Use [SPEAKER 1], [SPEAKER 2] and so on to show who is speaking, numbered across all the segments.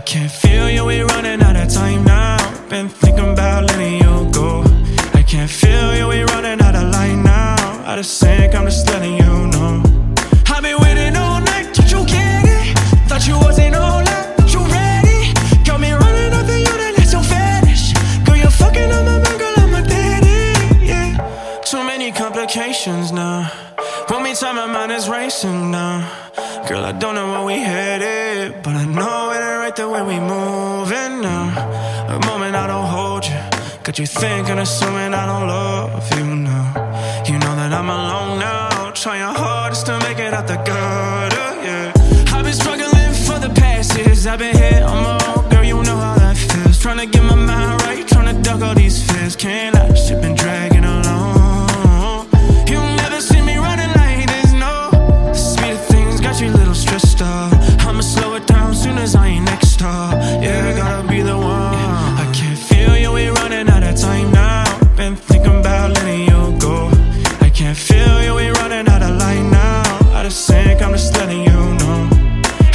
[SPEAKER 1] can't feel you, we running out of time now. Been thinking about letting you go. I can't feel you, we running out of light now. Out of sync, I'm just letting you know. I've been waiting all night, did you get it? Thought you wasn't all that, but you ready? Got me running off the unit, that's your fetish. Girl, you're fucking on my mind, girl, I'm a daddy, yeah. Too many complications now. One me time, my mind is racing now. Girl, I don't know where we headed, but I know it ain't right the way we moving now. A moment I don't hold you, got you thinking, assuming I don't love you now. You know that I'm alone now, trying hardest to make it out the gutter, yeah. I've been struggling for the past years, I've been here on my own, girl, you know how that feels. Trying to get my mind right, trying to duck all these fears, can't Stop. Yeah, I gotta be the one. I can't feel you, we running out of time now. Been thinking about letting you go. I can't feel you, we running out of line now. Out of sync, I'm just letting you know.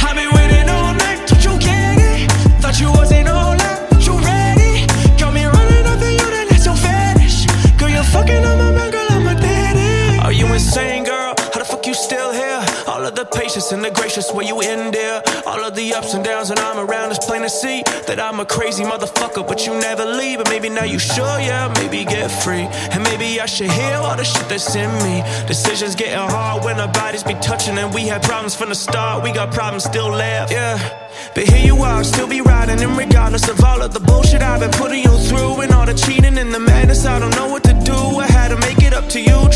[SPEAKER 1] I've been waiting all night, did you get it? Thought you wasn't all that, but you ready? Got me running off the unit, that's your fetish. Girl, you're fucking on my mind, girl, I'm a daddy. Are you insane, girl? How the fuck you still here? All of the patience and the gracious where you in there. All of the ups and downs when I'm around, it's plain to see that I'm a crazy motherfucker, but you never leave. And maybe now you sure, yeah, maybe get free. And maybe I should heal all the shit that's in me. Decisions getting hard when our bodies be touching, and we had problems from the start. We got problems still left, yeah. But here you are, still be riding, and regardless of all of the bullshit I've been putting you through, and all the cheating and the madness, I don't know what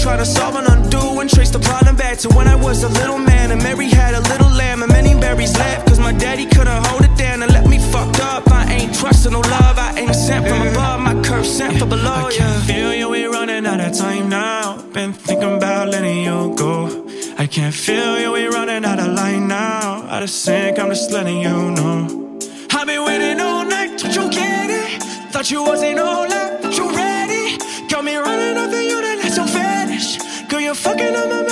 [SPEAKER 1] try to solve and undo, and trace the problem back to when I was a little man, and Mary had a little lamb, and many berries left, cause my daddy couldn't hold it down and let me fucked up. I ain't trusting no love, I ain't sent from above, my curse sent from below. I can feel you, we running out of time now. Been thinking about letting you go. I can't feel you, we running out of line now. Out of sync, I'm just letting you know. I've been waiting all night, did you get it? Thought you wasn't all fucking on my